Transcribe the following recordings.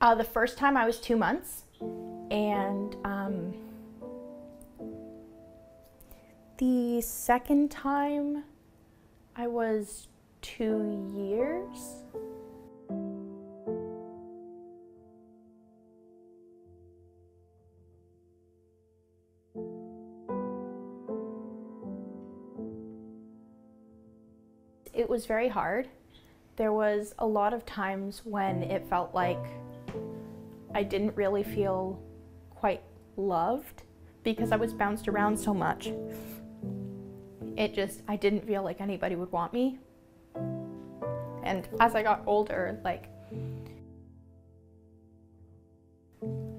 Uh, the first time I was two months, and um, the second time I was two years. It was very hard. There was a lot of times when it felt like I didn't really feel quite loved because I was bounced around so much. It just, I didn't feel like anybody would want me. And as I got older, like,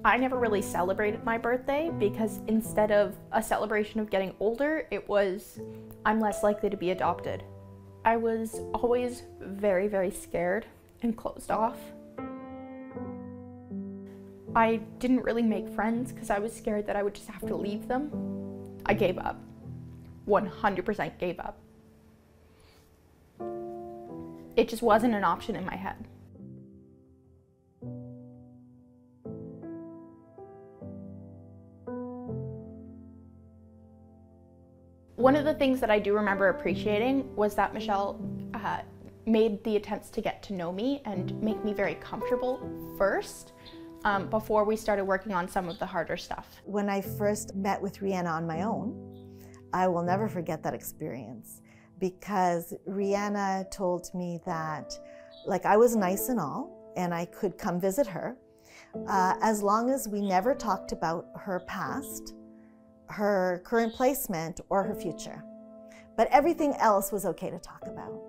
I never really celebrated my birthday because instead of a celebration of getting older, it was, I'm less likely to be adopted. I was always very, very scared and closed off. I didn't really make friends because I was scared that I would just have to leave them. I gave up. 100% gave up. It just wasn't an option in my head. One of the things that I do remember appreciating was that Michelle uh, made the attempts to get to know me and make me very comfortable first um, before we started working on some of the harder stuff. When I first met with Rhianna on my own, I will never forget that experience because Rhianna told me that, like, I was nice and all, and I could come visit her uh, as long as we never talked about her past her current placement or her future. But everything else was okay to talk about.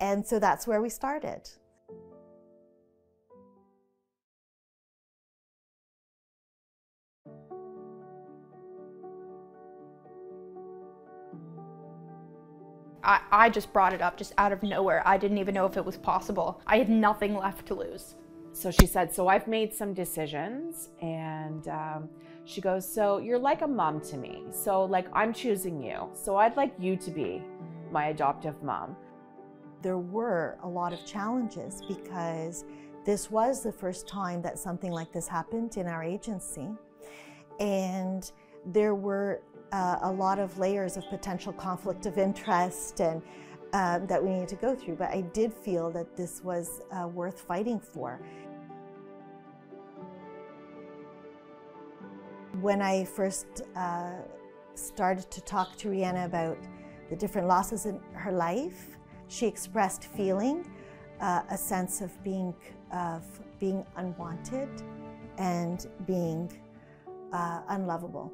And so that's where we started. I, I, just brought it up just out of nowhere. I didn't even know if it was possible. I had nothing left to lose. So she said, So I've made some decisions and um, she goes, So you're like a mom to me. So, like, I'm choosing you. So I'd like you to be my adoptive mom. There were a lot of challenges because this was the first time that something like this happened in our agency. And there were uh, a lot of layers of potential conflict of interest and um, that we needed to go through. But I did feel that this was uh, worth fighting for. When I first uh, started to talk to Rhianna about the different losses in her life, she expressed feeling uh, a sense of being, of being unwanted and being uh, unlovable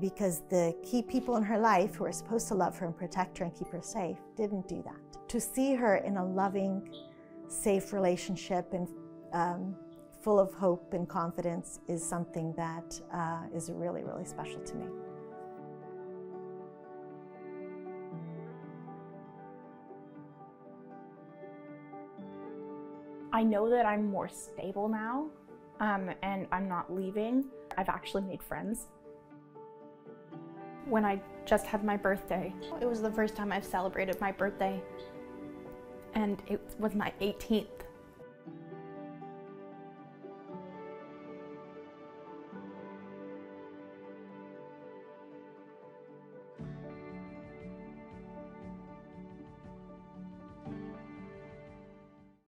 because the key people in her life who are supposed to love her and protect her and keep her safe didn't do that. To see her in a loving, safe relationship and um, full of hope and confidence is something that uh, is really, really special to me. I know that I'm more stable now um, and I'm not leaving. I've actually made friends. When I just had my birthday, it was the first time I've celebrated my birthday. And it was my 18th